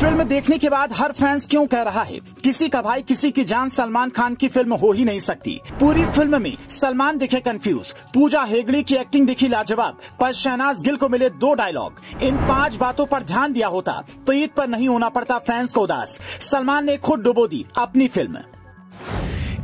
Film देखने के बाद हर फैंस क्यों कह रहा है? किसी का भाई, किसी की जान सलमान खान की फ़िल्म हो ही नहीं सकती। पूरी फ़िल्म में सलमान दिखे कंफ्यूज पूजा हेगड़ी की एक्टिंग दिखी लाजवाब। पर शहनाज गिल को मिले दो डायलॉग इन पाँच बातों पर ध्यान दिया होता तो ईद पर नहीं होना पड़ता फैंस को उदास। सलमान ने खुद डुबो दी अपनी फ़िल्म।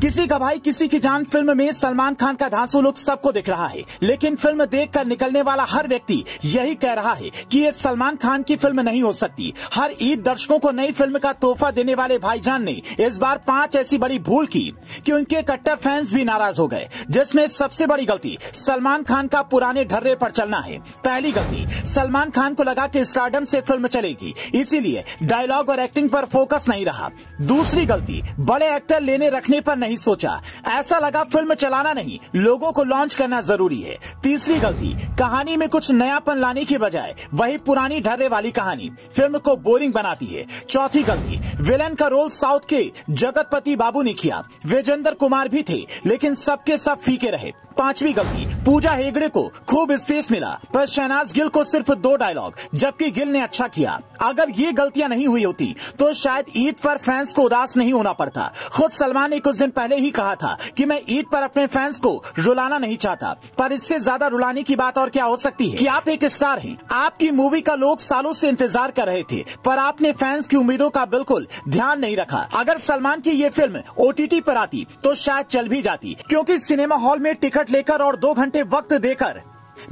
किसी का भाई, किसी की जान फ़िल्म में सलमान खान का धांसू लुक सबको दिख रहा है। लेकिन फ़िल्म देखकर निकलने वाला हर व्यक्ति यही कह रहा है कि ये सलमान खान की फ़िल्म नहीं हो सकती। हर ईद दर्शकों को नई फ़िल्म का तोहफा देने वाले भाईजान ने इस बार पाँच ऐसी बड़ी भूल की कि उनके कट्टर फैंस भी नाराज़ हो गए, जिसमें सबसे बड़ी गलती सलमान खान का पुराने ढर्रे पर चलना है। पहली गलती, सलमान खान को लगा कि स्टार्डम से फ़िल्म चलेगी, इसीलिए डायलॉग और एक्टिंग पर फोकस नहीं रहा। दूसरी गलती, बड़े एक्टर लेने रखने पर नहीं सोचा। ऐसा लगा फ़िल्म चलाना नहीं, लोगों को लॉन्च करना ज़रूरी है। तीसरी गलती, कहानी में कुछ नयापन लाने की बजाय, वही पुरानी ढर्रे वाली कहानी, फ़िल्म को बोरिंग बनाती है। चौथी गलती विलन का रोल साउथ के जगतपति बाबू ने किया। विजेंद्र कुमार भी थे, लेकिन सबके सब फीके रहे। पांचवी गलती पूजा हेगड़े को खूब स्पेस मिला, पर शहनाज गिल को सिर्फ़ दो डायलॉग जबकि गिल ने अच्छा किया। अगर ये गलतियाँ नहीं हुई होती तो शायद ईद पर फैंस को उदास नहीं होना पड़ता। खुद सलमान ने कुछ दिन पहले ही कहा था कि मैं ईद पर अपने फैंस को रुलाना नहीं चाहता, पर इससे ज़्यादा रुलाने की बात और क्या हो सकती है? कि आप एक स्टार हैं। आपकी मूवी का लोग सालों से इंतज़ार कर रहे थे, पर आपने फैंस की उम्मीदों का बिल्कुल ध्यान नहीं रखा। अगर सलमान की ये फ़िल्म ओटीटी पर आती तो शायद चल भी जाती, क्योंकि सिनेमा हॉल में टिकट टिकट लेकर और दो घंटे वक्त देकर।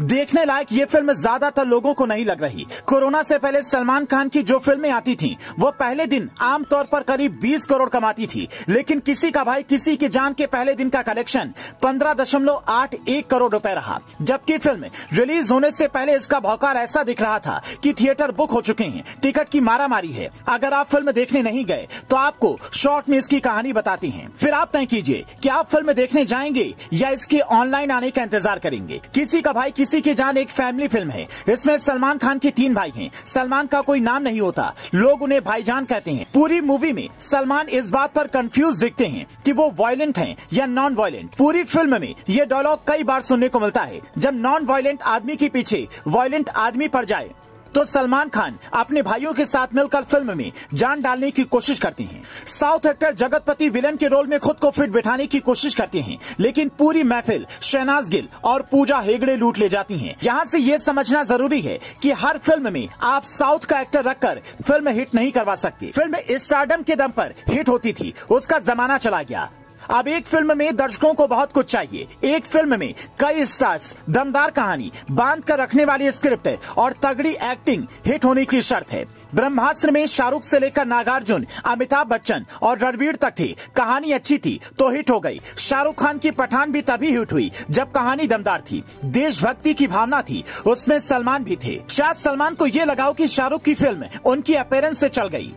देखने लायक ये फ़िल्म ज़्यादातर लोगों को नहीं लग रही। कोरोना से पहले सलमान खान की जो फ़िल्में आती थीं, वो पहले दिन आमतौर पर करीब 20 करोड़ कमाती थी। लेकिन किसी का भाई किसी की जान के पहले दिन का कलेक्शन पंद्रह दशमलव आठ एक करोड़ रुपए रहा। जबकि फ़िल्म रिलीज़ होने से पहले इसका भौकार ऐसा दिख रहा था कि थिएटर बुक हो चुके हैं टिकट की मारी है। अगर आप फ़िल्म देखने नहीं गए तो आपको शॉर्ट में इसकी कहानी बताती है। फिर आप तय कीजिए कि आप फ़िल्म देखने जाएँगे या इसके ऑनलाइन आने का इंतज़ार करेंगे? किसी का भाई किसी की जान एक फैमिली फ़िल्म है। इसमें सलमान खान के तीन भाई हैं। सलमान का कोई नाम नहीं होता। लोग उन्हें भाईजान कहते हैं। पूरी मूवी में सलमान इस बात पर कंफ्यूज दिखते हैं कि वो वायलेंट हैं या नॉन वायलेंट पूरी फ़िल्म में ये डायलॉग कई बार सुनने को मिलता है। जब नॉन वायलेंट आदमी के पीछे वायलेंट आदमी पड़ जाए तो सलमान खान अपने भाइयों के साथ मिलकर फ़िल्म में जान डालने की कोशिश करते हैं। साउथ एक्टर जगतपति विलन के रोल में खुद को फिट बिठाने की कोशिश करते हैं, लेकिन पूरी महफिल शहनाज गिल और पूजा हेगड़े लूट ले जाती हैं। यहाँ से ये समझना ज़रूरी है कि हर फ़िल्म में आप साउथ का एक्टर रखकर फ़िल्म हिट नहीं करवा सकते। फ़िल्म स्टार्डम के दम पर हिट होती थी, उसका जमाना चला गया। अब एक फ़िल्म में दर्शकों को बहुत कुछ चाहिए। एक फ़िल्म में कई स्टार्स दमदार कहानी, बाँध कर रखने वाली स्क्रिप्ट और तगड़ी एक्टिंग हिट होने की शर्त है। ब्रह्मास्त्र में शाहरुख से लेकर नागार्जुन, अमिताभ बच्चन और रणवीर तक थे। कहानी अच्छी थी तो हिट हो गई। शाहरुख खान की पठान भी तभी हिट हुई, जब कहानी दमदार थी। देशभक्ति की भावना थी, उसमें सलमान भी थे। शायद सलमान को ये लगाओ कि शाहरुख की फ़िल्म उनकी अपेरेंस से चल गई।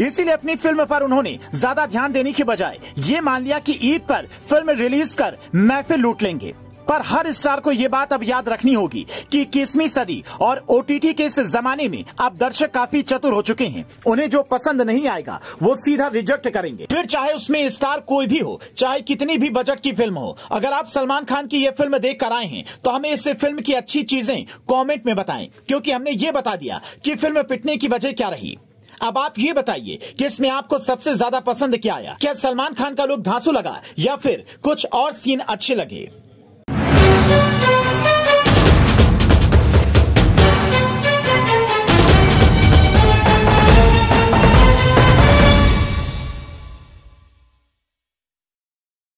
इसीलिए अपनी फ़िल्म पर उन्होंने ज़्यादा ध्यान देने के बजाय ये मान लिया कि ईद पर फ़िल्म रिलीज़ कर महफिल लूट लेंगे। पर हर स्टार को ये बात अब याद रखनी होगी कि इक्कीसवीं सदी और ओटीटी के इस जमाने में अब दर्शक काफ़ी चतुर हो चुके हैं। उन्हें जो पसंद नहीं आएगा, वो सीधा रिजेक्ट करेंगे। फिर चाहे उसमें स्टार कोई भी हो, चाहे कितनी भी बजट की फ़िल्म हो, अगर आप सलमान खान की ये फ़िल्म देख कर आए हैं तो हमें इस फ़िल्म की अच्छी चीज़ें कॉमेंट में बताएँ, क्योंकि हमने ये बता दिया कि फ़िल्म पिटने की वजह क्या रही। अब आप ये बताइए कि इसमें आपको सबसे ज़्यादा पसंद क्या आया? क्या सलमान खान का लुक धांसू लगा या फिर कुछ और सीन अच्छे लगे?